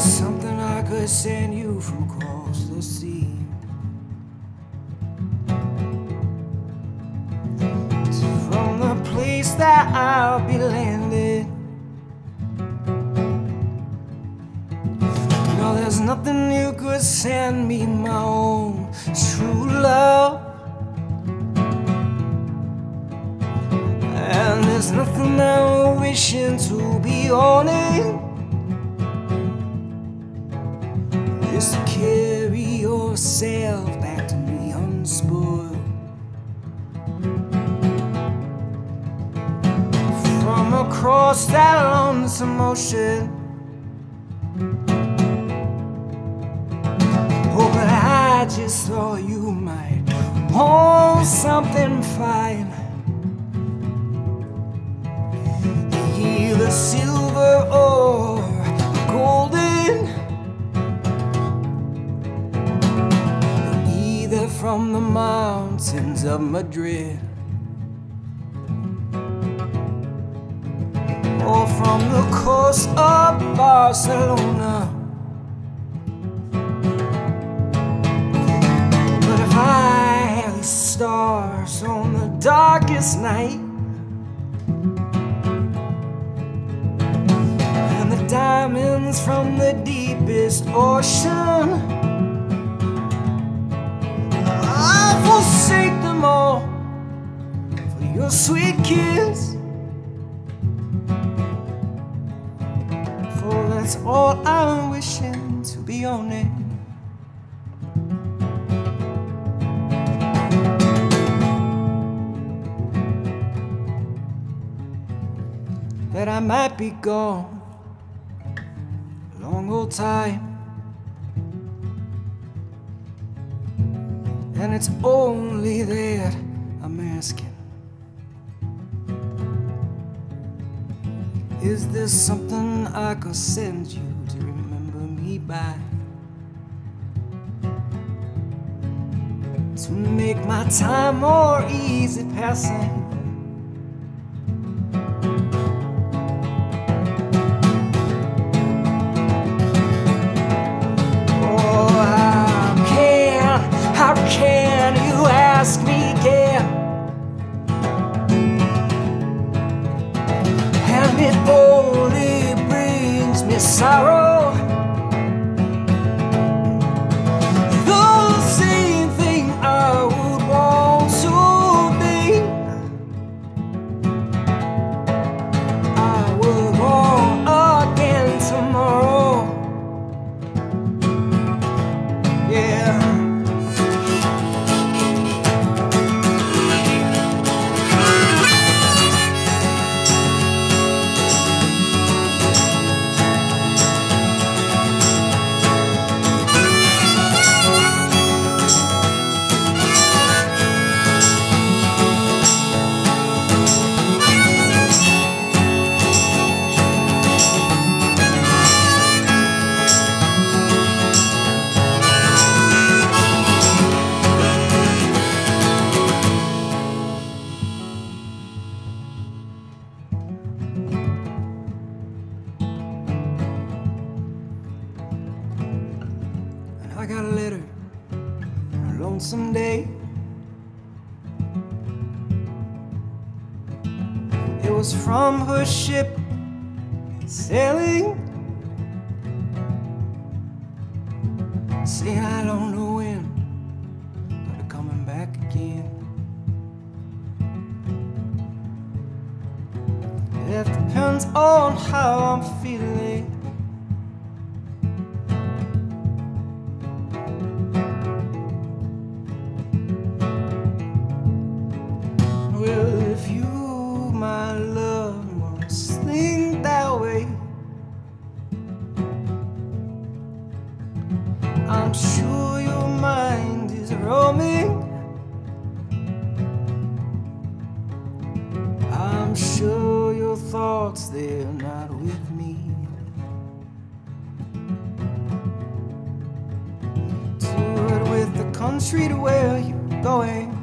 something I could send you from across the sea? From the place that I'll be landed. No, there's nothing you could send me, my own true love. And there's nothing I'm wishing to be owning. Just yourself back to me unspoiled. From across that lonesome ocean. Oh, but I just thought you might want something fine. From the mountains of Madrid. Or from the coast of Barcelona. But if I had the stars on the darkest night and the diamonds from the deepest ocean, all for your sweet kiss. For that's all I'm wishing to be owning. that I might be gone a long old time. And it's only that I'm asking. Is there something I could send you to remember me by? To make my time more easy passing. It only brings me sorrow. Got a letter on a lonesome day. It was from her ship sailing. Saying I don't know when, but I'm coming back again. It depends on how I'm feeling. I'm sure your mind is roaming. I'm sure your thoughts, they're not with me. To with the country to where you're going.